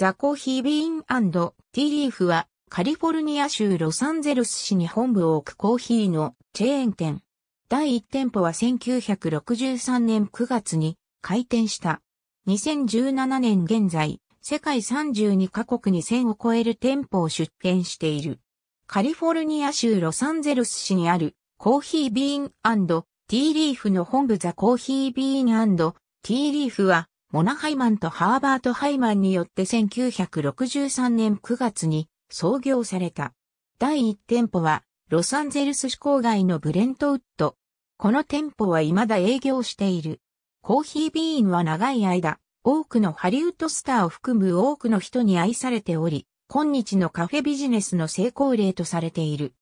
ザ・コーヒー・ビーンティーリーフはカリフォルニア州ロサンゼルス市に本部を置くコーヒーのチェーン店。第1店舗は1963年9月に開店した。2017年現在、世界32カ国に1000を超える店舗を出店している。カリフォルニア州ロサンゼルス市にあるコーヒービーンティーリーフの本部ザコーヒービーンティーリーフはモナハイマンとハーバート・ハイマンによって1963年9月に創業された。第1店舗はロサンゼルス市郊外のブレントウッド。この店舗は未だ営業している。コーヒービーンは長い間、多くのハリウッドスターを含む多くの人に愛されており、今日のカフェビジネスの成功例とされている。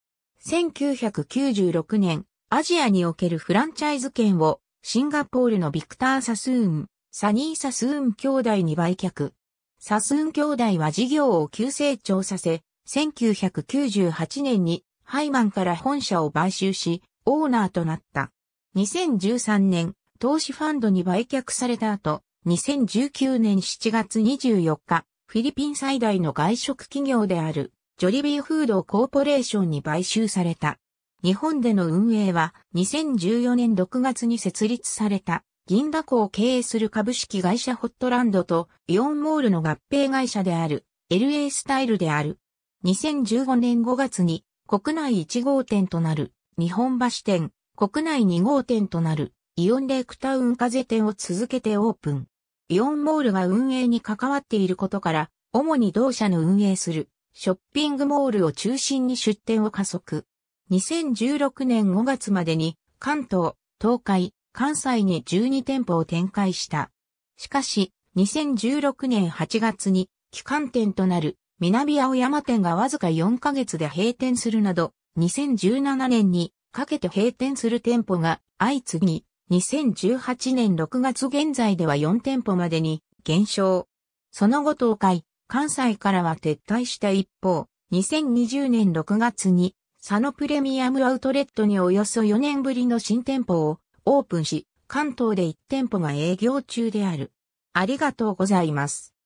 1996年、アジアにおけるフランチャイズ権をシンガポールのビクター・サスーン、サニー・サスーン兄弟に売却。サスーン兄弟は事業を急成長させ、1998年にハイマンから本社を買収し、オーナーとなった。2013年、投資ファンドに売却された後、2019年7月24日、フィリピン最大の外食企業である、ジョリビーフードコーポレーションに買収された。日本での運営は2014年6月に設立された銀だこを経営する株式会社ホットランドとイオンモールの合併会社である LA スタイルである。2015年5月に国内1号店となる日本橋店、国内2号店となるイオンレイクタウン風店を続けてオープン。イオンモールが運営に関わっていることから、主に同社の運営するショッピングモールを中心に出店を加速。2016年5月までに関東、東海、関西に12店舗を展開した。しかし、2016年8月に機関店となる南青山店がわずか4ヶ月で閉店するなど、2017年にかけて閉店する店舗が相次ぎ、2018年6月現在では4店舗までに減少。その後東海、関西からは撤退した一方、2020年6月に佐野プレミアムアウトレットにおよそ4年ぶりの新店舗をオープンし、関東で1店舗が営業中である。ありがとうございます。